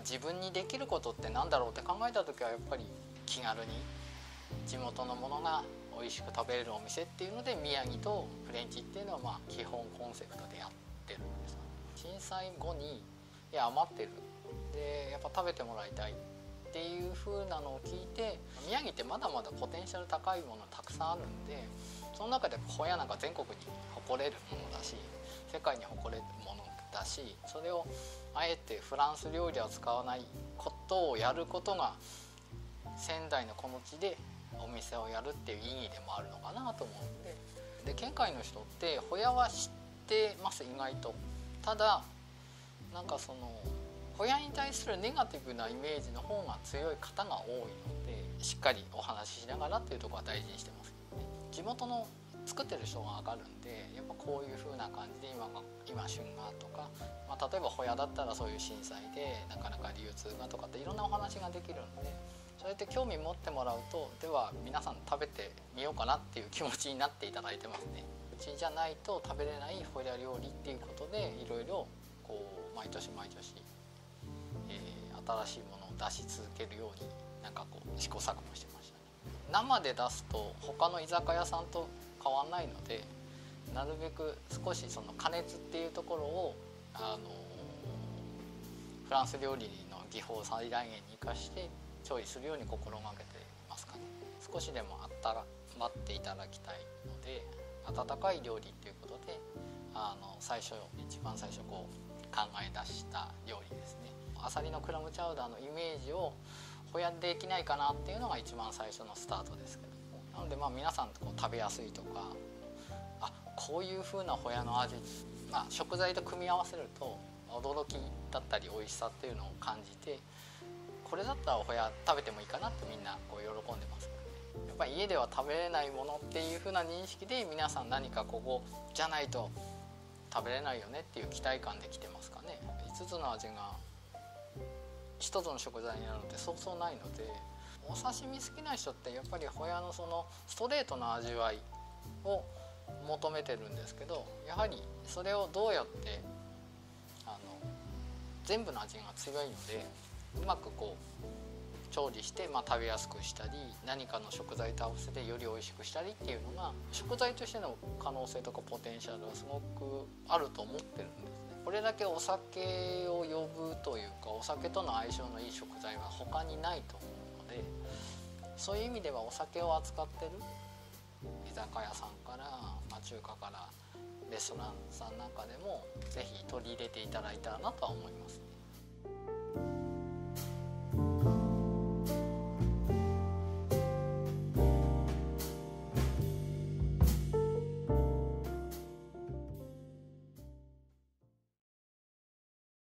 自分にできることって何だろうって考えた時はやっぱり気軽に地元のものが美味しく食べれるお店っていうので宮城とフレンチっていうのはまあ基本コンセプトでやってるんです震災後にいや余ってる。でやっぱ食べてもらいたいっていう風なのを聞いて宮城ってまだまだポテンシャル高いものたくさんあるんでその中でホヤなんか全国に誇れるものだし世界に誇れるものだしそれをあえてフランス料理は使わないことをやることが仙台のこの地でお店をやるっていう意義でもあるのかなと思うんでで県外の人ってホヤは知ってます意外と。ただなんかそのホヤに対するネガティブなイメージの方が強い方が多いのでしっかりお話ししながらっていうとこは大事にしてます。けどね地元の作ってる人が分かるんでやっぱこういう風な感じで今が今旬がとか、まあ、例えばホヤだったらそういう震災でなかなか流通がとかっていろんなお話ができるんでそうやって興味持ってもらうとでは皆さん食べてみようかなっていう気持ちになっていただいてますね。うちじゃないと食べれないホヤ料理っていうことでいろいろこう毎年毎年、えー、新しいものを出し続けるようになんかこう試行錯誤してましたね。生で出すと他の居酒屋さんと変わんないのでなるべく少しその加熱っていうところをあのフランス料理の技法を最大限に生かして調理するように心がけてますかね。少しでもあったら待っていただきたいので温かい料理っていうことであの最初一番最初こう考え出した料理ですね。あさりのクラムチャウダーのイメージをほやできないかなっていうのが一番最初のスタートですけど。なのでまあ皆さんこう食べやすいとかあこういう風なホヤの味、まあ、食材と組み合わせると驚きだったり美味しさっていうのを感じてこれだったらホヤ食べてもいいかなってみんなこう喜んでますね。やっぱり家では食べれないものっていう風な認識で皆さん何かここじゃないと食べれないよねっていう期待感で来てますかね。5つの味が1つの食材になるのってそうそうないのでお刺身好きな人ってやっぱりホヤのそのストレートな味わいを求めてるんですけどやはりそれをどうやってあの全部の味が強いのでうまくこう調理して、まあ、食べやすくしたり何かの食材と合わせてより美味しくしたりっていうのが食材としての可能性とかポテンシャルはすごくあると思ってるんですね。これだけお酒を呼ぶというかお酒との相性のいい食材は他にないと思うでそういう意味ではお酒を扱ってる居酒屋さんから、まあ、中華からレストランさんなんかでも是非取り入れていただいたらなとは思いますね。